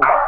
Oh.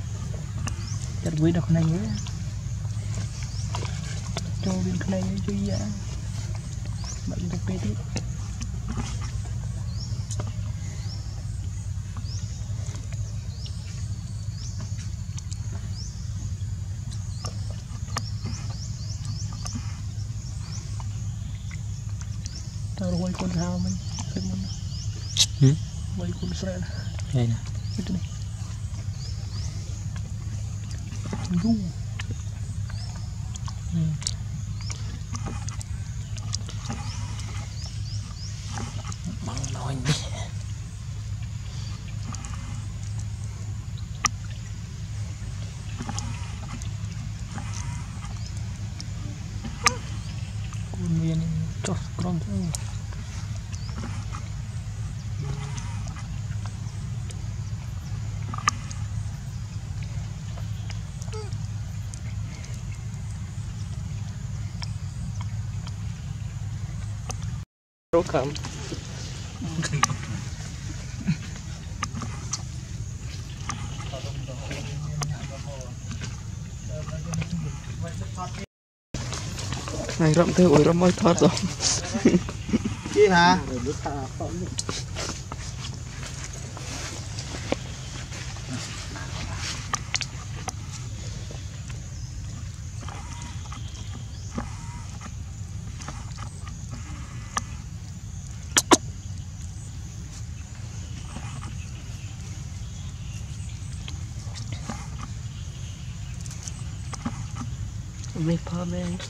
ចិត្តវិញដល់ខ្នែងវិញចូលវិញខ្នែងជួយយ៉ាបាក់ទៅពេលទៀតតើរួយកូនហៅមិញពេលមុនហ៎មួយកូនស្រែហើយណាទៅនេះ 有嗯。Rốt khẩm. Này rậm thế ủi rậm mới thoát rồi. Chi hả? Republic.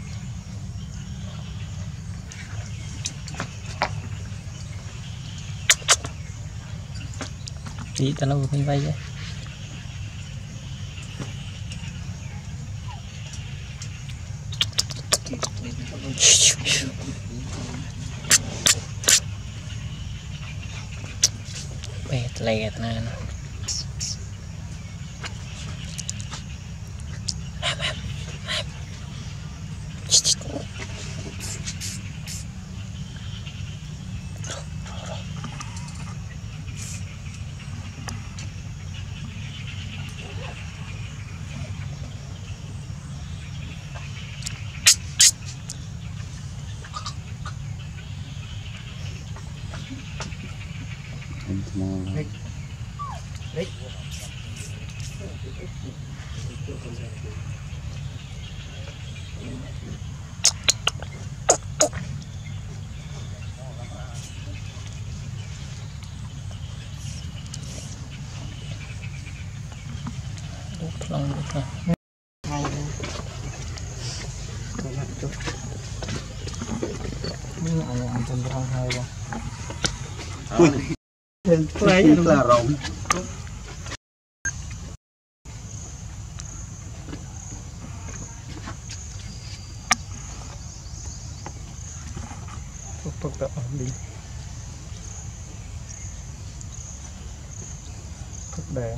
tí ta lâu mới vay vậy bẹt lẹt nè. happen tomorrow. Nick. Nick. Long được rồi. Hay nữa. Còn lại chút. Mình ăn ăn tôm rang hay không? Ui thương rất là rộng. Phục tập ổn định Phục đẹp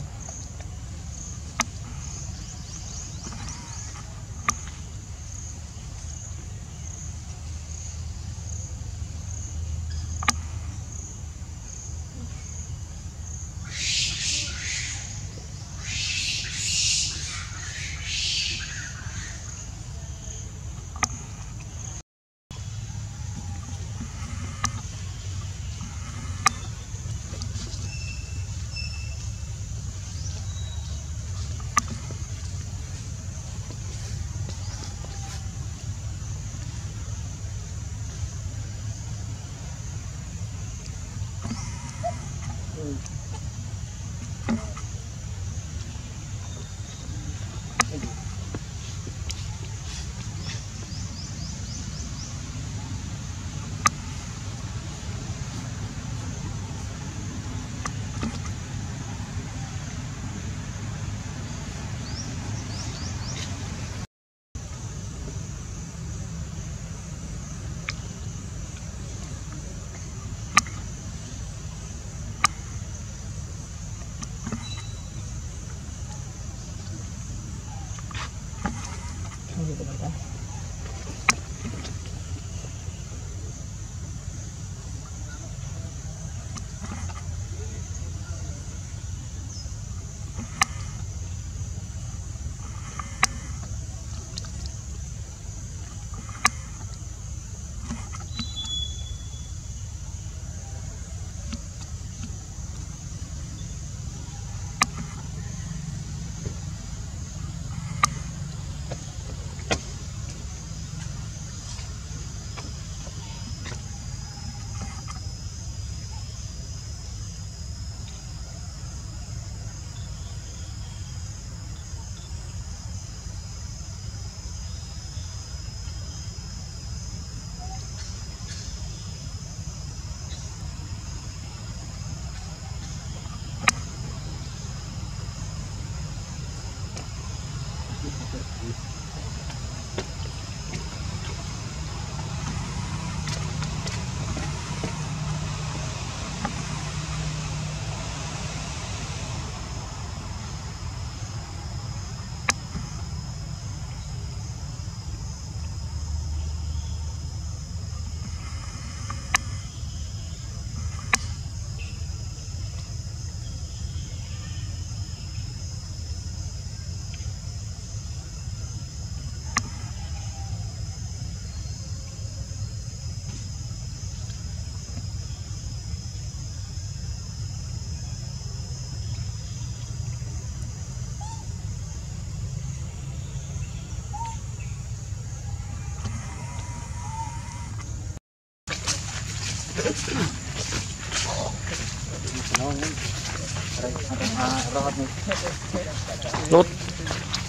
lút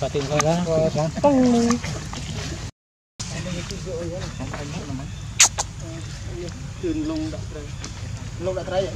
và tìm coi đó tăng lông đã trầy lông đã trầy